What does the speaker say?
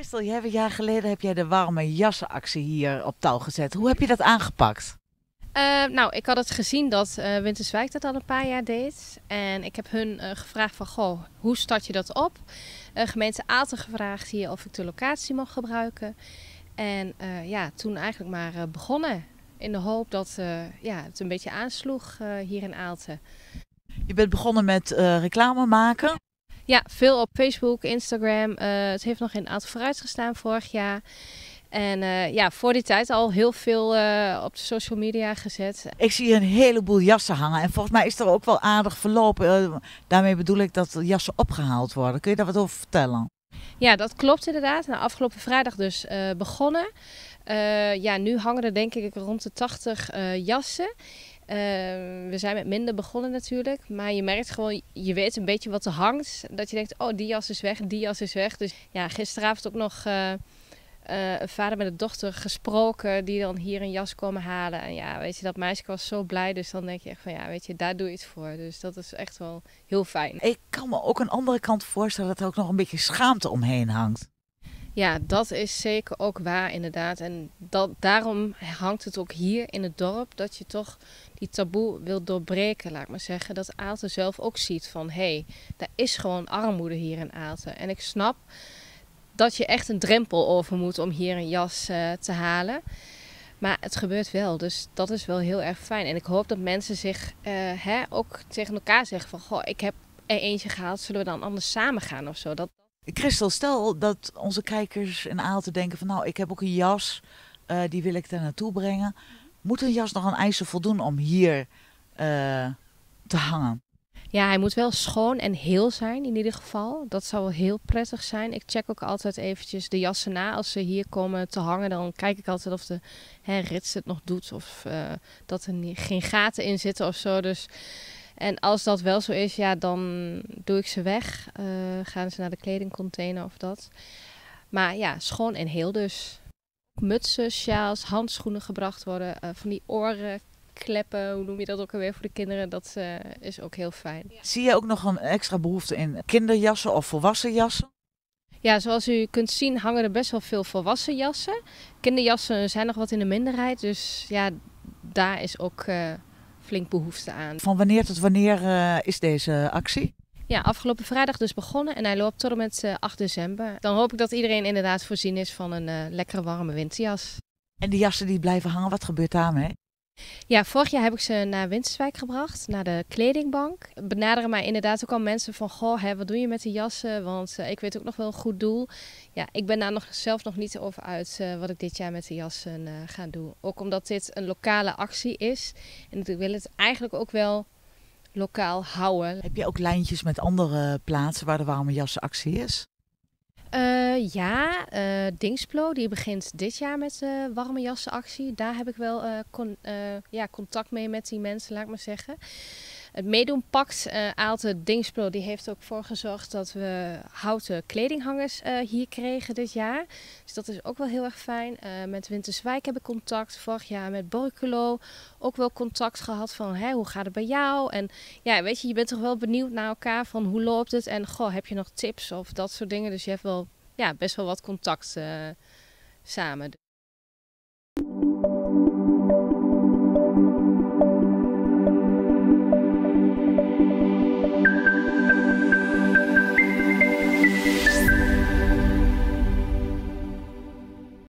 Christel, jij hebt een jaar geleden heb jij de warme jassenactie hier op touw gezet. Hoe heb je dat aangepakt? Uh, nou, ik had het gezien dat uh, Winterswijk dat al een paar jaar deed. En ik heb hun uh, gevraagd van, goh, hoe start je dat op? gemeente Aalten gevraagd hier of ik de locatie mag gebruiken. En ja, toen eigenlijk maar begonnen. In de hoop dat ja, het een beetje aansloeg hier in Aalten. Je bent begonnen met reclame maken? Ja, veel op Facebook, Instagram. het heeft nog in Aalten vooruit gestaan vorig jaar. En uh, ja, voor die tijd al heel veel uh, op de social media gezet. Ik zie een heleboel jassen hangen. En volgens mij is er ook wel aardig verlopen. Uh, daarmee bedoel ik dat jassen opgehaald worden. Kun je daar wat over vertellen? Ja, dat klopt inderdaad. Nou, afgelopen vrijdag dus begonnen. ja, nu hangen er denk ik rond de 80 jassen. We zijn met minder begonnen natuurlijk. Maar je merkt gewoon, je weet een beetje wat er hangt. Dat je denkt, oh die jas is weg, die jas is weg. Dus ja, gisteravond ook nog uh, een vader met een dochter gesproken die dan hier een jas komen halen. En ja, weet je, dat meisje was zo blij. Dus dan denk je echt van ja, weet je, daar doe je het voor. Dus dat is echt wel heel fijn. Ik kan me ook een andere kant voorstellen dat er ook nog een beetje schaamte omheen hangt. Ja, dat is zeker ook waar inderdaad. En dat, daarom hangt het ook hier in het dorp dat je toch die taboe wil doorbreken, laat ik maar zeggen. Dat Aalten zelf ook ziet van hé, hey, daar is gewoon armoede hier in Aalten. En ik snap dat je echt een drempel over moet om hier een jas uh, te halen. Maar het gebeurt wel, dus dat is wel heel erg fijn. En ik hoop dat mensen zich uh, hè, ook tegen elkaar zeggen van... Goh, ik heb er eentje gehaald, zullen we dan anders samen gaan of zo? Dat... Christel, stel dat onze kijkers in Aalten denken van... nou, ik heb ook een jas, uh, die wil ik daar naartoe brengen. Moet een jas nog aan eisen voldoen om hier te hangen? Ja, hij moet wel schoon en heel zijn in ieder geval. Dat zou wel heel prettig zijn. Ik check ook altijd eventjes de jassen na. Als ze hier komen te hangen, dan kijk ik altijd of de hè, rits het nog doet. Of uh, dat er geen gaten in zitten of zo. Dus, en als dat wel zo is, ja, dan doe ik ze weg. Uh, gaan ze naar de kledingcontainer of dat. Maar ja, schoon en heel dus. Mutsen, sjaals, handschoenen gebracht worden. Uh, van die oren, kleppen, hoe noem je dat ook alweer voor de kinderen, dat uh, is ook heel fijn. Zie je ook nog een extra behoefte in kinderjassen of volwassen jassen? Ja, zoals u kunt zien hangen er best wel veel volwassen jassen. Kinderjassen zijn nog wat in de minderheid, dus ja, daar is ook uh, flink behoefte aan. Van wanneer tot wanneer uh, is deze actie? Ja, afgelopen vrijdag dus begonnen en hij loopt tot en met 8 december. Dan hoop ik dat iedereen inderdaad voorzien is van een lekkere warme winterjas. En die jassen die blijven hangen, wat gebeurt daarmee? Ja, vorig jaar heb ik ze naar Winterswijk gebracht, naar de kledingbank. Benaderen mij inderdaad ook al mensen van, goh, hè, wat doe je met de jassen? Want uh, ik weet ook nog wel een goed doel. Ja, ik ben daar nog, zelf nog niet over uit uh, wat ik dit jaar met de jassen uh, ga doen. Ook omdat dit een lokale actie is. En ik wil het eigenlijk ook wel lokaal houden. Heb je ook lijntjes met andere plaatsen waar de warme jassenactie is? Uh, ja, uh, Dingsplo die begint dit jaar met de warme jassenactie. Daar heb ik wel ja, contact mee met die mensen, laat ik maar zeggen. Het meedoen pakt uh, Aalte Dingsplo die heeft ook voor gezorgd dat we houten kledinghangers hier kregen dit jaar. Dus dat is ook wel heel erg fijn. Met Winterswijk heb ik contact. Vorig jaar met Borculo ook wel contact gehad van hè, hoe gaat het bij jou? En ja, weet je, je bent toch wel benieuwd naar elkaar van hoe loopt het? En goh, heb je nog tips of dat soort dingen? Dus je hebt wel ja, best wel wat contact samen.